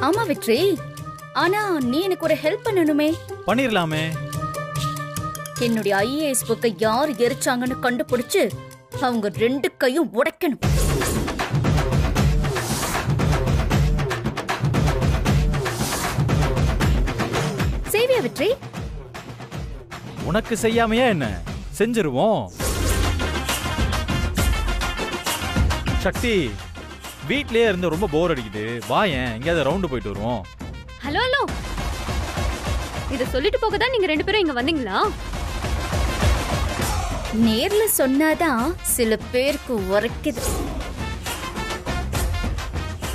ஆமா வெற்றி. ஆனா நீ எனக்கு ஒரு ஹெல்ப் பண்ணணுமே. பண்ணிரலாமே. என்னுடைய ஐஏஎஸ் புக்கை யார் எரிச்சாங்கன்னு கண்டுபிடிச்சு அவங்க ரெண்டு கையும் உடைக்கணும். சேவியா வெற்றி? உனக்கு செய்யாமையா என்ன? செஞ்சிருவோம். சக்தி வீட்லயே இருந்து ரொம்ப போர் அடிக்குது. வாயேன் எங்கேயாவது ரவுண்டு போயிட்டு வருவோம். ஹலோ ஹலோ இத சொல்லிட்டு போக தான் நீங்க ரெண்டு பேரும் இங்க வந்தீங்களா? நேர்ல சொன்னாதான் சில பேருக்கு உரைக்குது.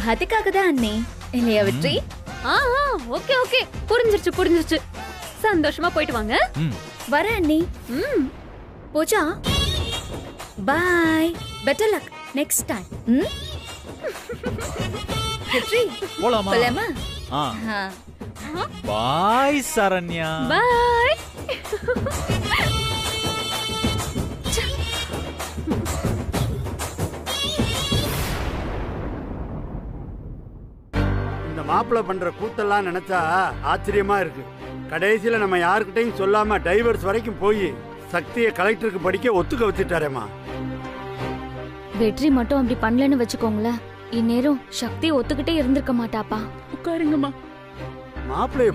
அதுக்காக தான் அண்ணே இல்லையா வெற்றி ஆ ஆ ஓகே ஓகே. புரிஞ்சிருச்சு புரிஞ்சிருச்சு. சந்தோஷமா போயிட்டு வாங்க. ம். வர அண்ணி. ம். Pooja. Bye better luck next time ம்? வெற்றி போலாமா? போலாமா. பாய் சரண்யா. பாய். இந்த மாப்பிள்ளை பண்ற கூத்தெல்லாம் நினைச்சா ஆச்சரியமா இருக்கு. கடைசியில நம்ம யாருக்கிட்டையும் சொல்லாம டைவர்ஸ் வரைக்கும் போய் சக்தியை கலெக்டருக்கு படிக்க ஒத்துக்க வச்சுட்டாரேம்மா. வெற்றி மட்டும் அப்படி பண்ணலன்னு வச்சுக்கோங்களேன். இந்நேரம் சக்தி ஒத்துக்கிட்டே இருந்திருக்க மாட்டாப்பா. உட்காருங்கம்மா. மாப்பிள்ளைய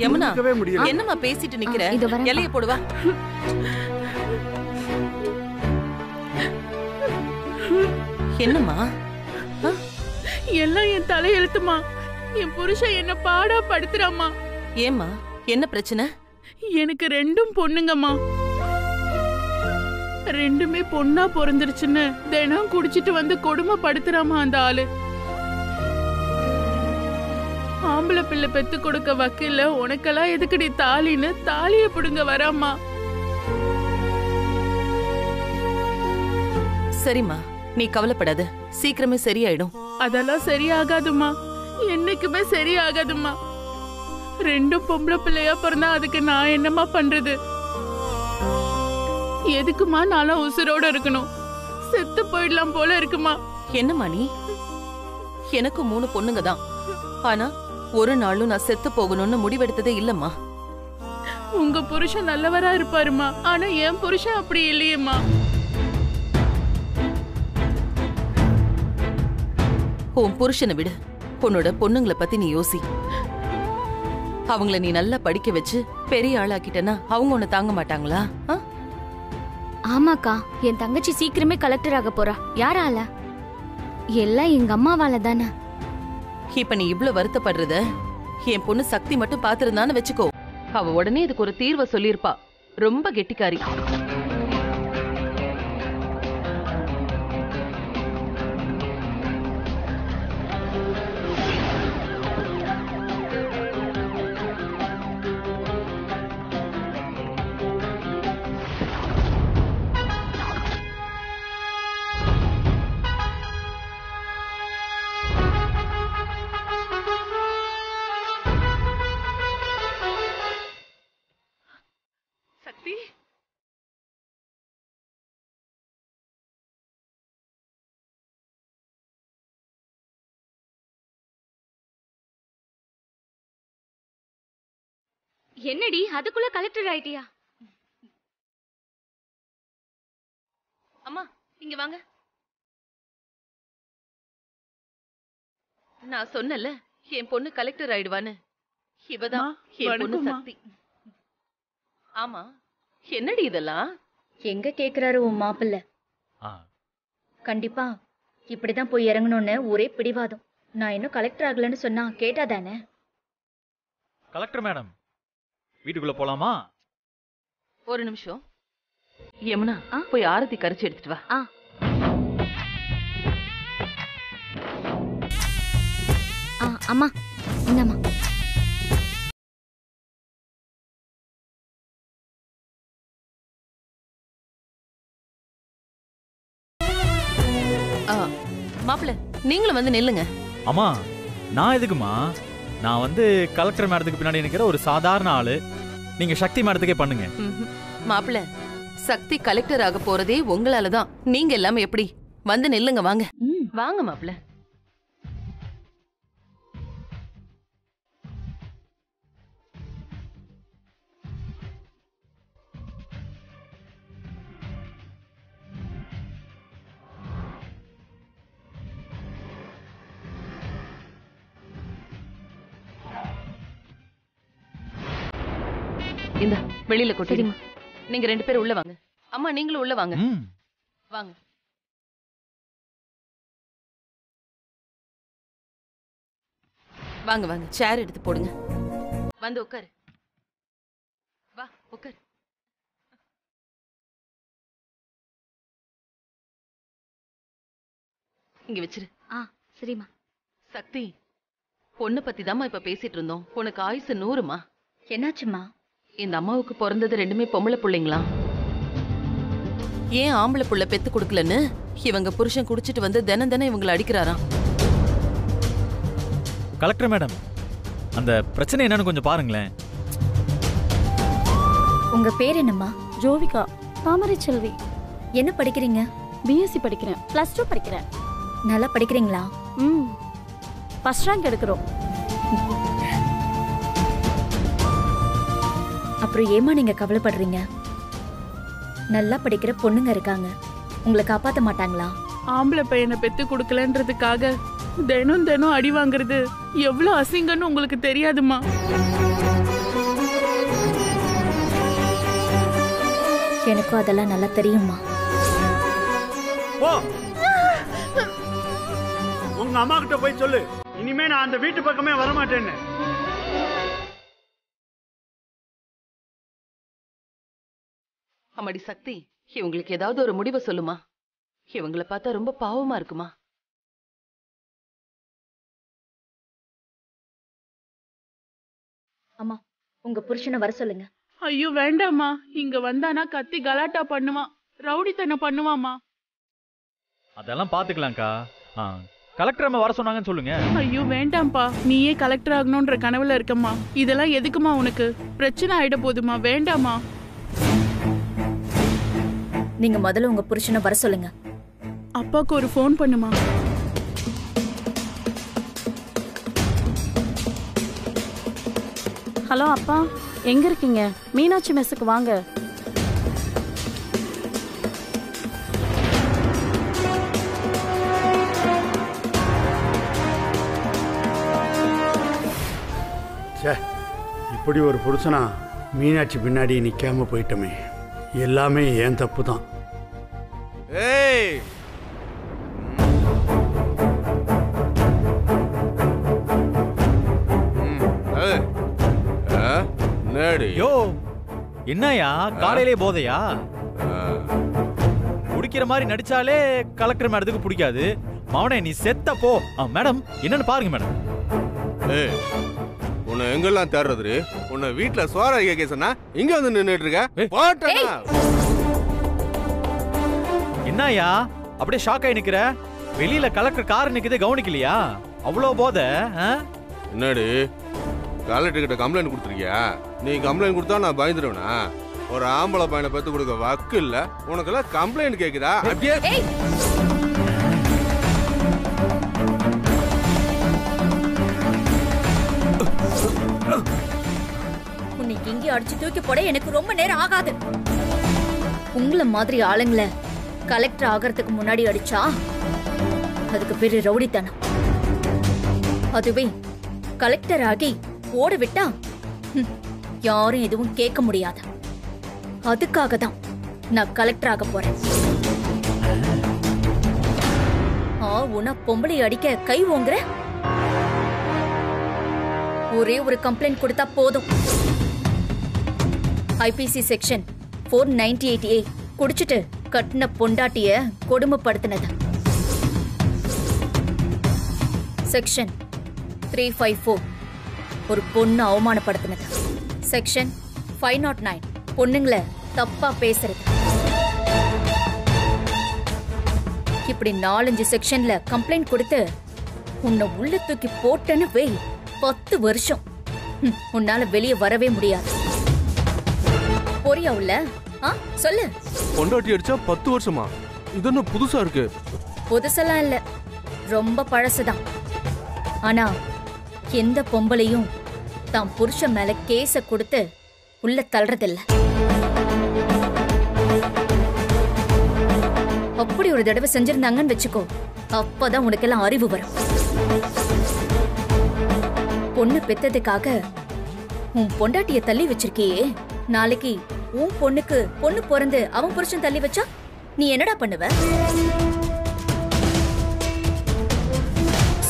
என்னம்மா பேசிட்டு நிக்கிற. இலைய போடுவா. என்னம்மா? எல்லாம் என் தலையெழுத்துமா என் புருஷன் என்ன பாடா படுத்துறாம்மா. ஏம்மா என்ன பிரச்சனை? எனக்கு ரெண்டும் பொண்ணுங்கம்மா. ரெண்டுமே பொண்ணா பிறந்துருச்சுன்னு தினம் குடிச்சிட்டு வந்து கொடுமைப்படுத்துறாமா அந்த ஆளு. ஆம்பளை பிள்ளை பெத்து கொடுக்க வக்கீல்ல உனக்கெல்லாம் எதுக்குடி தாலின்னு தாலிய பிடுங்க வராம்மா சரிம்மா நீ கவலைப்படாத. சீக்கிரமே சரியாயிடும். அதெல்லாம் சரியாகாதும்மா. என்னைக்குமே சரியாகாதும்மா. ரெண்டும் பொம்பளை பிள்ளையா பிறந்தா அதுக்கு நான் என்னம்மா பண்றது? எதுக்குமா நானும் உசுரோட இருக்கணும்? செத்து போயிடலாம் போல இருக்குமா? என்னம்மா நீ எனக்கு மூணு பொண்ணுங்க தான். ஆனா ஒரு நாளும் நான் செத்து போகணும்னு முடிவெடுத்ததே இல்லம்மா. உங்க புருஷன் நல்லவரா இருப்பாருமா? ஆனா என் புருஷன் அப்படி இல்லையேம்மா. உன் புருஷனை விடு. உன்னோட பொண்ணுங்கள பத்தி நீ யோசி. அவங்கள நீ நல்லா படிக்க வச்சு பெரிய ஆளாக்கிட்டனா அவங்க உன்னை தாங்க மாட்டாங்களா? ஆ? ஆமாக்கா என் தங்கச்சி சீக்கிரமே கலெக்டர் ஆக போறா. யாரால? எல்லாம் எங்க அம்மாவால தானே இப்ப நீ இவ்ளோ வருத்தப்படுறத? என் பொண்ணு சக்தி மட்டும் பாத்துருந்தான்னு வச்சுக்கோ. அவ உடனே இதுக்கு ஒரு தீர்வை சொல்லியிருப்பா. ரொம்ப கெட்டிக்காரி. என்னடி அதுக்குள்ள கலெக்டர் ஆயிட்டியா? அம்மா இங்க வாங்க. நான் சொன்னல என் பொண்ணு கலெக்டர் ஆயிடுவான்னு. இவதான் என் பொண்ணு. சக்தி. ஆமா என்னடி இதெல்லாம்? எங்க கேக்குறாரு உன் மாப்பிள்ள? ஆ. கண்டிப்பா இப்படிதான் போய் இறங்கணும்னு ஒரே பிடிவாதம். நான் இன்னும் கலெக்டர் ஆகலன்னு சொன்னா கேட்டாதானே கலெக்டர் மேடம் வீட்டுக்குள்ள போலாமா? ஒரு நிமிஷம். யமுனா ஆ? போய் ஆரத்தி கரைச்சு எடுத்துட்டு வா. ஆ. ஆ அம்மா இந்தம்மா. ஆ, மாப்பிள நீங்களும் வந்து நில்லுங்க. அம்மா நான் எதுக்குமா நான் வந்து கலெக்டர் மேடத்துக்கு பின்னாடி நிக்கிற ஒரு சாதாரண ஆளு. நீங்க சக்தி மேடத்துக்கே பண்ணுங்க. ம்ஹும். மாப்பிள சக்தி கலெக்டர் ஆக போறதே உங்களால தான் நீங்க எல்லாமே எப்படி? வந்து நில்லுங்க வாங்க. ம். வாங்க மாப்பிள வெளியில கொட்டிடுங்க சரிம்மா. நீங்க ரெண்டு பேரும் உள்ள வாங்க. அம்மா நீங்களும் உள்ள வாங்க. வாங்க. வாங்க வாங்க. சேர் எடுத்து போடுங்க. வந்து உட்காரு வா உட்காரு இங்க வச்சிரு. ஆ சரிம்மா. சக்தி பொண்ணு பத்தி தாம்மா இப்ப பேசிட்டு இருந்தோம். உனக்கு ஆயுசு நூறுமா? என்னாச்சுமா இந்த அம்மாவுக்கு பிறந்தது ரெண்டுமே பொம்பளை பிள்ளைங்களா? ஏன் ஆம்பளை புள்ள பெத்து கொடுக்கலன்னு? இவங்க புருஷன் குடிச்சிட்டு வந்து தினம் தினம் இவங்களை அடிக்கிறாராம் கலெக்டர் மேடம் அந்த பிரச்சனை என்னன்னு கொஞ்சம் பாருங்களேன். உங்க பேர் என்னம்மா? ஜோவிகா தாமரை செல்வி என்ன படிக்கிறீங்க? பிஎஸ்சி படிக்கிறேன். ப்ளஸ் டூ படிக்கிறேன். நல்லா படிக்கிறீங்களா? ம். ஃபர்ஸ்ட் ரேங்க் எடுக்கிறோம். அப்புறம் ஏமா நீங்க கவலைப்படுறீங்க? நல்லா படிக்கிற பொண்ணுங்க இருக்காங்க. உங்களை காப்பாத்த மாட்டாங்களா? ஆம்பளை பையனை பெத்து கொடுக்கலன்றதுக்காக தினம் தினம் அடி வாங்குறது எவ்வளவு அசிங்கம்னு உங்களுக்கு தெரியாதுமா எனக்கும் அதெல்லாம் நல்லா தெரியுமா போ. உங்க அம்மா கிட்ட போய் சொல்லு. இனிமே நான் அந்த வீட்டு பக்கமே வரமாட்டேன்னு. அம்மாடி சக்தி. இவங்களுக்கு ஏதாவது ஒரு முடிவை சொல்லுமா? இவங்கள பார்த்தா ரொம்ப பாவமா இருக்குமா? அம்மா உங்க புருஷனை வர சொல்லுங்க. ஐயோ வேண்டாம்மா. இங்க வந்தானா கத்தி கலாட்டா பண்ணுவான் ரவுடித்தனம் பண்ணுவாமா அதெல்லாம் பாத்துக்கலாம்க்கா. கலெக்டர் அம்மா வர சொன்னாங்கன்னு சொல்லுங்க. ஐயோ வேண்டாம்ப்பா. நீயே கலெக்டர் ஆகணும்ன்ற கனவுல இருக்கம்மா. இதெல்லாம் எதுக்குமா உனக்கு? பிரச்சனை ஆயிட போதுமா வேண்டாமா நீங்க முதல்ல உங்க புருஷனை வர சொல்லுங்க. அப்பாவுக்கு ஒரு ஃபோன் பண்ணுமா? ஹலோ அப்பா எங்க இருக்கீங்க? மீனாட்சி மெஸ்ஸுக்கு வாங்க. ச்சே இப்படி ஒரு புருஷனா மீனாட்சி பின்னாடி நிக்காம போயிட்டோமே. எல்லாமே ஏன் தப்பு தான் ஏய் யோ என்னயா காலையிலே போதையா? குடிக்கிற மாதிரி நடிச்சாலே கலெக்டர் மேடத்துக்கு பிடிக்காது. மவனே நீ செத்த போ. ஆ, மேடம் என்னன்னு பாருங்க மேடம். உன்னை எங்கெல்லாம் தேடுறது உன்னை வீட்டுல சோற கேட்க சொன்னா இங்க வந்து நின்னுட்டு இருக்க. போட்டா என்னயா அப்படியே ஷாக் ஆகி நிக்கிற? வெளியில கலெக்டர் கார் நிக்குது கவனிக்கலையா? அவ்வளோ போதை ஆ? என்னடி? கலெக்டர் கிட்ட கம்ப்ளைண்ட் கொடுத்துருக்கியா? நீ கம்ப்ளைண்ட் கொடுத்தா நான் பயந்துருவேனா? ஒரு ஆம்பளை பையனை பெத்து கொடுக்க வக்கு இல்ல. உனக்கெல்லாம் கம்ப்ளைண்ட் கேக்குதா? அப்படியே உன்னை அடிச்சு தூக்கி போட எனக்கு ரொம்ப நேரம் ஆகாது. உங்களை மாதிரி ஆளுங்கள கலெக்டர் ஆகிறதுக்கு முன்னாடி அடிச்சா அதுக்கு பேரு ரவுடித்தனம். அதுவே கலெக்டர் ஆகி ஓட விட்டா யாரும் எதுவும் கேட்க முடியாது. அதுக்காக தான் நான் கலெக்டர் ஆக போறேன். ஆ உன பொம்பளை அடிக்க கை ஓங்குற? ஒரே ஒரு கம்ப்ளைண்ட் கொடுத்தா போதும். IPC section four ninety eight A குடிச்சிட்டு கட்டின பொண்டாட்டிய கொடுமைப்படுத்தினது. செக்ஷன் த்ரீ ஃபைவ் ஃபோர் ஒரு பொண்ணு அவமானப்படுத்தினது. செக்ஷன் ஃபைவ் நாட் நைன் பொண்ணுங்களை தப்பா பேசுறது. இப்படி நாலஞ்சு செக்ஷன்ல கம்ப்ளைண்ட் கொடுத்து உன்னை உள்ள தூக்கி போட்டேன்னு வெய் பத்து வருஷம். உன்னால வெளியே வரவே முடியாது. போறியா உள்ள? ஆ சொல்லு. பொண்டாட்டி அடிச்சா பத்து வருஷமா? இது என்ன புதுசா இருக்கு? புதுசெல்லாம் இல்ல. ரொம்ப பழசுதான். ஆனா எந்த பொம்பளையும் தான் புருஷன் மேல கேஸ கொடுத்து உள்ள தள்ளுறதில்ல. அப்படி ஒரு தடவை செஞ்சிருந்தாங்கன்னு வச்சுக்கோ அப்பதான் உனக்கெல்லாம் அறிவு வரும். பொண்ணு பெத்ததுக்காக உன் பொண்டாட்டிய தள்ளி வச்சிருக்கியே. நாளைக்கு உன் பொண்ணுக்கு பொண்ணு பிறந்து அவன் புருஷன் தள்ளி வச்சா நீ என்னடா பண்ணுவ?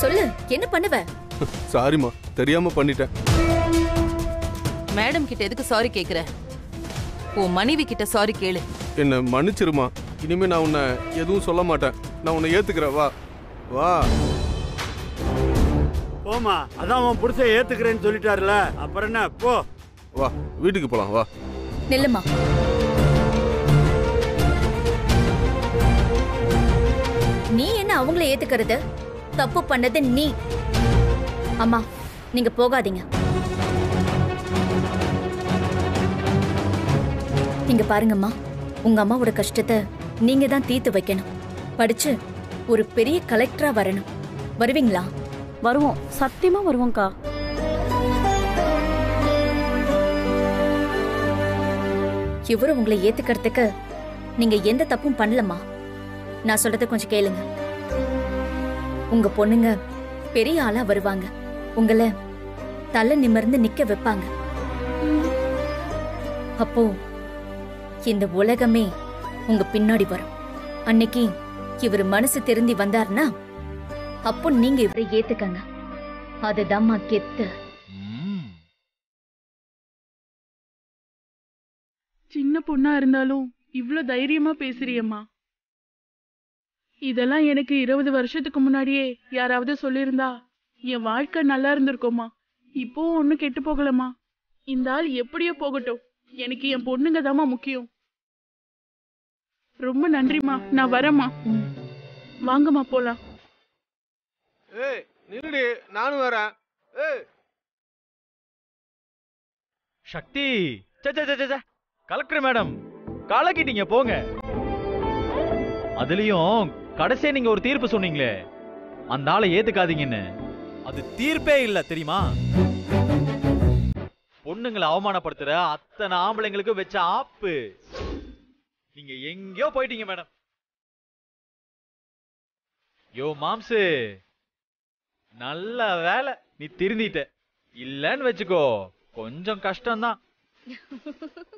சொல்லு என்ன பண்ணுவ? சாரிம்மா தெரியாம பண்ணிட்டேன். மேடம் கிட்ட எதுக்கு சாரி கேக்குற? உன் மனைவி கிட்ட சாரி கேளு. என்ன மன்னிச்சிருமா. இனிமே நான் உன்னை எதுவும் சொல்ல மாட்டேன். நான் உன்னை ஏத்துக்கிறேன் வா. வா. போமா அதான் உன் புருஷன் ஏத்துக்கிறேன்னு சொல்லிட்டாருல. அப்புறம் என்ன? போ. வா வீட்டுக்கு போலாம் வா. நில்லுமா? நீ என்ன அவங்கள ஏத்துக்கிறது? தப்பு பண்ணது நீ. அம்மா நீங்க போகாதீங்க. இங்க பாருங்கம்மா உங்க அம்மாவோட கஷ்டத்தை நீங்க தான் தீர்த்து வைக்கணும். படிச்சு ஒரு பெரிய கலெக்டரா வரணும். வருவீங்களா? வருவோம். சத்தியமா வருவோம்க்கா. இவரு உங்களை ஏத்துக்கிறதுக்கு நீங்க எந்த தப்பும் பண்ணலம்மா. நான் சொல்றத கொஞ்சம் கேளுங்க. உங்க பொண்ணுங்க பெரிய ஆளா வருவாங்க. உங்களை தலை நிமிர்ந்து நிக்க வைப்பாங்க. அப்போ இந்த உலகமே உங்க பின்னாடி வரும். அன்னைக்கு இவர் மனசு திருந்தி வந்தாருன்னா அப்போ நீங்க இவரை ஏத்துக்கங்க. அதுதாம்மா கெத்து. சின்ன பொண்ணா இருந்தாலும் இவ்ளோ தைரியமா பேசுறியம்மா. இதெல்லாம் எனக்கு இருபது வருஷத்துக்கு முன்னாடியே யாராவது சொல்லியிருந்தா என் வாழ்க்கை நல்லா இருந்திருக்கும்மா. இப்போ ஒன்னும் கெட்டு போகலம்மா. இந்த ஆள் எப்படியோ போகட்டும். எனக்கு என் பொண்ணுங்க தாம்மா முக்கியம். ரொம்ப நன்றிம்மா. நான் வரேம்மா. வாங்கம்மா போலாம். ஏய் நில்லுடி. நானும் வரேன். ஏய். சக்தி! சே சே, சே, சே, சே. Collector madam. கலக்கிட்டீங்க போங்க. அதுலயும் கடைசியா நீங்க ஒரு தீர்ப்பு சொன்னீங்களே. அந்த ஆளை ஏத்துக்காதீங்கன்னு. அது தீர்ப்பே இல்ல தெரியுமா? பொண்ணுங்களை அவமானப்படுத்துற அத்தனை ஆம்பளைங்களுக்கு வச்ச ஆப்பு. நீங்க எங்கேயோ போயிட்டீங்க மேடம். யோ மாம்சு. நல்ல வேலை நீ திருந்திட்ட. இல்லன்னு வச்சுக்கோ. கொஞ்சம் கஷ்டம்தான்.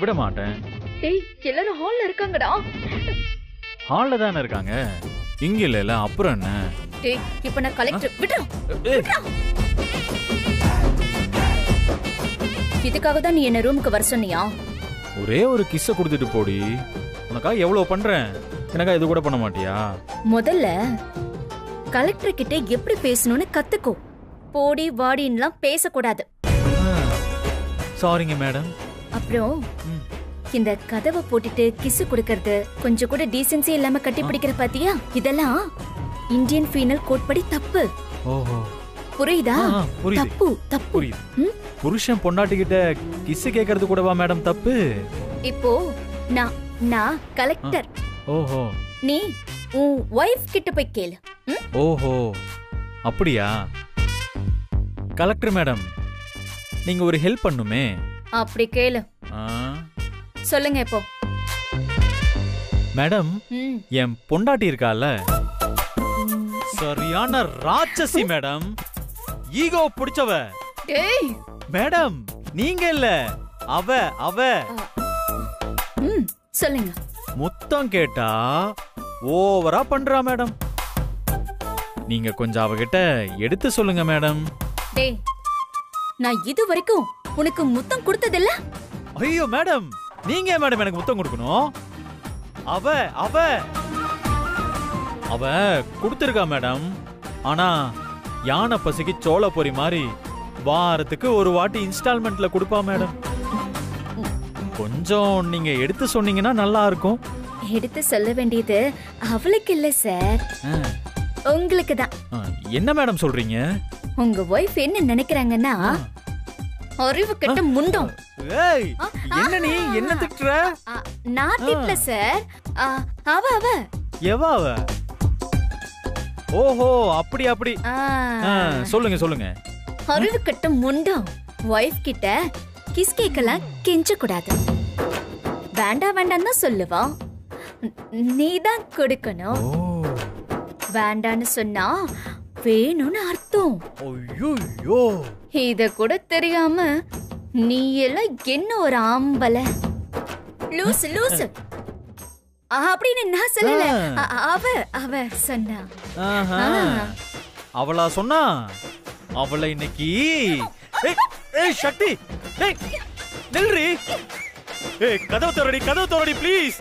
விட மாட்டேன் டேய் எல்லாரும் ஹால்ல இருக்காங்கடா. ஹால்ல தானே இருக்காங்க? இங்க இல்ல அப்புறம் என்ன? டேய் இப்ப நான் கலெக்டர் விடுறா இதுக்காக தான் நீ என்ன ரூமுக்கு வர சொன்னியா? ஒரே ஒரு கிஸ்ஸ கொடுத்துட்டு போடி. உனக்கா எவ்வளவு பண்றேன்? எனக்கா இது கூட பண்ண மாட்டியா? முதல்ல கலெக்டர் கிட்ட எப்படி பேசணும்னு கத்துக்கோ. போடி வாடின்லாம் பேசக்கூடாது. சாரிங்க மேடம் அப்புறம். இந்த கதவை போட்டுட்டு கிஸ் கொடுக்கறது கொஞ்சம் கூட டீசென்சி இல்லாம கட்டி பிடிக்கிற பாத்தியா? இதெல்லாம் இந்தியன் ஃபீனல் கோட் படி தப்பு. ஓஹோ. புரியுதா? தப்பு தப்பு? புருஷன் பொண்டாட்டி கிட்ட கிஸ் கேக்குறது கூடவா மேடம் தப்பு. இப்போ நான் நான் கலெக்டர் ஓஹோ. நீ உன் ஒய்ஃப் கிட்ட போய் கேளு? ஓஹோ. அப்படியா? கலெக்டர் மேடம் நீங்க ஒரு ஹெல்ப் பண்ணுமே. அப்படி கேளு. சொல்லுங்க இப்போ. மேடம் என் பொண்டாட்டி இருக்கால. சரியான ராட்சசி மேடம். ஈகோ பிடிச்சவ. மேடம் நீங்க இல்ல. அவ அவ. சொல்லுங்க. முத்தம் கேட்டா ஓவரா பண்றா மேடம். நீங்க கொஞ்சம் அவகிட்ட எடுத்து சொல்லுங்க மேடம். டேய் நான் இது வரைக்கும் உனக்கு முத்தம் கொடுத்ததில்ல? ஐயோ மேடம். நீங்க மேடம் எனக்கு முத்தம் கொடுக்கணும்? அவ அவ. அவ கொடுத்துருக்கா மேடம். ஆனா யானை பசிக்கு சோள பொரி மாதிரி வாரத்துக்கு ஒரு வாட்டி இன்ஸ்டால்மெண்ட்ல கொடுப்பா மேடம். கொஞ்சம் நீங்க எடுத்து சொன்னீங்கன்னா நல்லா இருக்கும். எடுத்து சொல்ல வேண்டியது அவளுக்கு இல்ல சார். உங்களுக்கு தான் என்ன மேடம் சொல்றீங்க? உங்க ஒய்ஃப் என்ன நினைக்கிறாங்கன்னா அறிவு கெட்ட முண்டம். ஏய் என்ன நீ என்ன திட்டுற? நான் திட்டல சார் அவ அவ. எவா அவ? ஓஹோ அப்படி அப்படி. சொல்லுங்க சொல்லுங்க. அறிவு கெட்ட முண்டம். ஒய்ஃப் கிட்ட கிஸ் கேக்கலாம் கெஞ்ச கூடாது வேண்டாம் வேண்டாம் தான் சொல்லுவா. நீ தான் கொடுக்கணும். வேண்டான்னு சொன்னா வேணும்னு அர்த்தம். ஐயோ இத கூட தெரியாம நீ எல்லாம் என்ன ஒரு ஆம்பல லூசு லூசு. அப்படின்னு நான் சொல்லல. அவ அவ சொன்னா. அவளா சொன்னா? அவளை இன்னைக்கு ஏய், சக்தி ஏய் நில்றி. ஏய் கதவு தரடி கதவு தரடி ப்ளீஸ்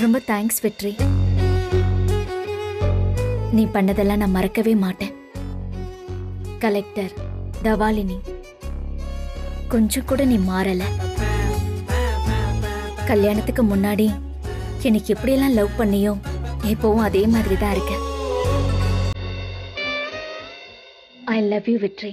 ரொம்ப தேங்க்ஸ் வெற்றி. நீ பண்ணதெல்லாம் நான் மறக்கவே மாட்டேன். கலெக்டர் தவாலினி கொஞ்சம் கூட நீ மாறல. கல்யாணத்துக்கு முன்னாடி எனக்கு எப்படியெல்லாம் லவ் பண்ணியோ இப்போவும் அதே மாதிரி தான் இருக்கேன். ஐ லவ் யூ விட்ரி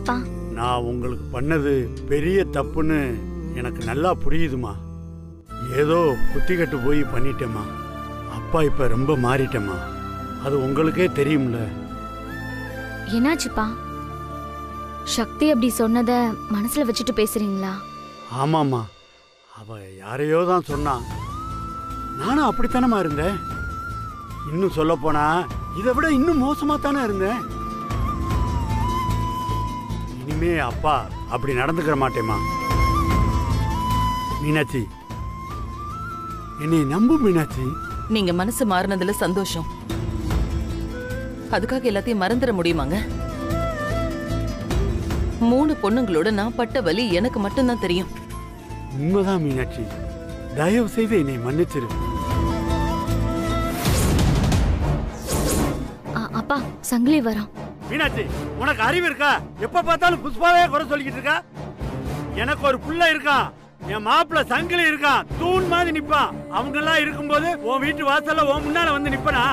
வாங்கப்பா நான் உங்களுக்கு பண்ணது பெரிய தப்புன்னு எனக்கு நல்லா புரியுதுமா. ஏதோ புத்தி கட்டு போய் பண்ணிட்டேம்மா. அப்பா இப்ப ரொம்ப மாறிட்டேம்மா. அது உங்களுக்கே தெரியும்ல. என்னாச்சுப்பா? சக்தி அப்படி சொன்னத மனசுல வச்சுட்டு பேசுறீங்களா? ஆமாம்மா. அவ யாரையோ தான் சொன்னான் நானும் அப்படித்தானம்மா இருந்தேன். இன்னும் சொல்ல போனா இதை விட இன்னும் மோசமா தானே இருந்தேன். இனிமே அப்பா அப்படி நடந்துக்கிற மாட்டேம்மா. மீனாட்சி. என்னை நம்பு மீனாட்சி. நீங்க மனசு மாறினதுல சந்தோஷம். அதுக்காக எல்லாத்தையும் மறந்துட முடியுமாங்க? மூணு பொண்ணுங்களோட நான் பட்ட வலி எனக்கு மட்டும்தான் தெரியும். உண்மைதான் மீனாட்சி. தயவு செய்து என்னை மன்னிச்சிரு. அப்பா சங்கிலி வரோம். மீனாட்சி உனக்கு அறிவு இருக்கா? எப்ப பார்த்தாலும் புஷ்பாவே குறை சொல்லிக்கிட்டு இருக்கா? எனக்கு ஒரு புள்ள இருக்கான் என் மாப்பிள்ள சங்கிலி இருக்கான் தூண் மாதிரி நிப்பான் அவங்க எல்லாம் இருக்கும்போது உன் வீட்டு வாசல்ல உன் முன்னால வந்து நிப்பனா?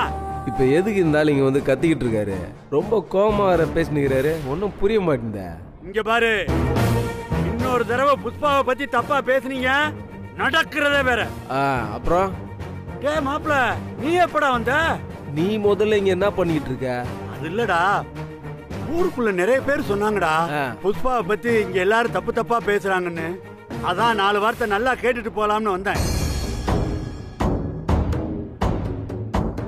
இப்ப எதுக்கு இருந்தாலும் இங்க வந்து கத்திக்கிட்டு இருக்காரு? ரொம்ப கோமா வர பேசினுக்கிறாரு. ஒன்றும் புரிய மாட்டேங்குதா. இங்க பாரு. இன்னொரு தடவை புஷ்பாவை பத்தி தப்பா பேசுனீங்க. நடக்கிறதே வேற. ஆ அப்புறம்? டே மாப்பிள்ள நீ எப்படா வந்த? நீ முதல்ல இங்க என்ன பண்ணிக்கிட்டு இருக்க? அது இல்லடா. ஊருக்குள்ள நிறைய பேர் சொன்னாங்கடா. புஷ்பாவை பத்தி இங்க எல்லாரும் தப்பு தப்பா பேசுறாங்கன்னு. அதான் நாலு வார்த்தை நல்லா கேட்டுட்டு போலாம்னு வந்தேன்.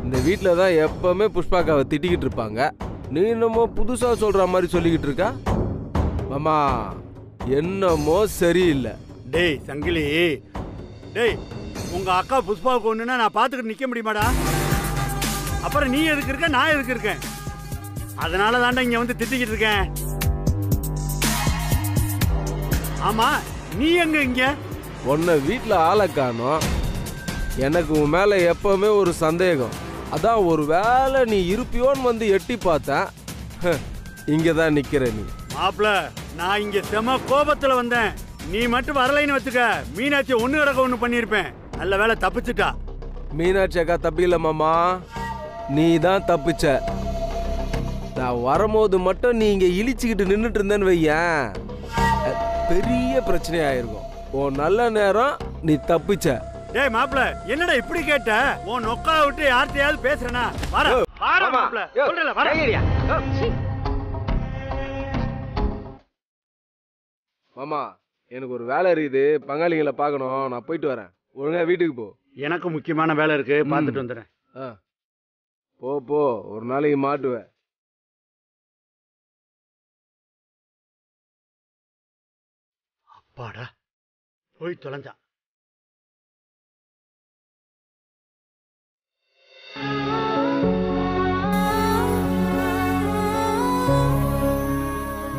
இந்த வீட்டில் தான் எப்பவுமே புஷ்பாக்காவை திட்டிக்கிட்டு இருப்பாங்க. நீ என்னமோ புதுசா சொல்ற மாதிரி சொல்லிக்கிட்டு இருக்கா? மாமா என்னமோ சரியில்லை. டேய் சங்கிலி. டேய் உங்க அக்கா புஷ்பாவுக்கு ஒண்ணுன்னா நான் பார்த்துக்கிட்டு நிக்க முடியுமாடா? அப்புறம் நீ எதுக்கு இருக்க? நான் எதுக்கு இருக்கேன்? அதனால தாண்டா இங்க வந்து திட்டிக்கிட்டு இருக்கேன். ஆமா நீ எங்க இங்க? உன்னை வீட்டில் ஆளை காணோம். எனக்கு உன் மேல எப்பவுமே ஒரு சந்தேகம். அதான் ஒரு வேளை நீ இருப்பியோன்னு வந்து எட்டி பார்த்தேன். இங்க தான் நிக்கிற நீ. மாப்ள நான் இங்க செம கோபத்துல வந்தேன். நீ மட்டும் வரலைன்னு வச்சுக்க மீனாட்சி ஒண்ணு கிடக்க ஒண்ணு பண்ணிருப்பேன் நல்ல வேலை தப்பிச்சுட்டா. மீனாட்சி அக்கா மாமா. நீ தான் தப்பிச்ச. நான் வரும்போது மட்டும் நீ இங்க இழிச்சுக்கிட்டு நின்றுட்டு இருந்தேன்னு வையேன். பெரிய பிரச்சனை ஆயிருக்கும் உன் நல்ல நேரம் நீ தப்பிச்ச. டேய் மாப்ள என்னடா இப்படி கேட்ட? உன் நொக்கால விட்டு யார்கிட்டயாவது பேசுறனா? வர வார மாப்ள சொல்றல வர மாமா எனக்கு ஒரு வேலை இருக்குது. பங்காளிங்களை பார்க்கணும். நான் போயிட்டு வரேன். ஒழுங்கா வீட்டுக்கு போ. எனக்கு முக்கியமான வேலை இருக்கு. பார்த்துட்டு வந்துடுறேன். ஆ. போ போ. ஒரு நாளைக்கு மாட்டுவேன். அப்பாடா. போய் தொலைஞ்சான்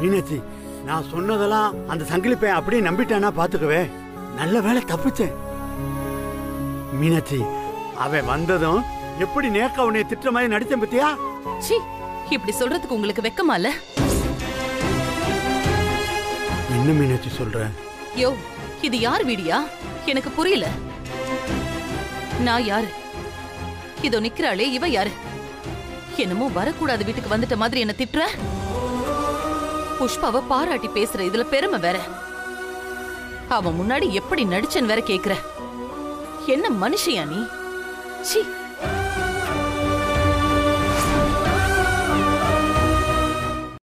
மீனாட்சி நான் சொன்னதெல்லாம் அந்த சங்கிலி பையன் அப்படியே நம்பிட்டானா பாத்துக்கவே நல்ல வேலை தப்பிச்சேன். மீனாட்சி அவன் வந்ததும் எப்படி நேக்க உன்னை திட்டுற மாதிரி நடிச்சேன் பத்தியா? சி இப்படி சொல்றதுக்கு உங்களுக்கு வெக்கமா இல்ல? என்ன மீனாட்சி சொல்ற? யோ இது யார் வீடியா? எனக்கு புரியல. நான் யாரு? இதோ நிக்கிறாளே இவ யாரு? என்னமோ வரக்கூடாத வீட்டுக்கு வந்துட்ட மாதிரி என்ன திட்டுற? புஷ்பாவை பாராட்டி பேசுற இதுல பெருமை வேற. அவன் முன்னாடி எப்படி நடிச்சன் வேற கேக்குற. என்ன மனுஷியா நீ? சி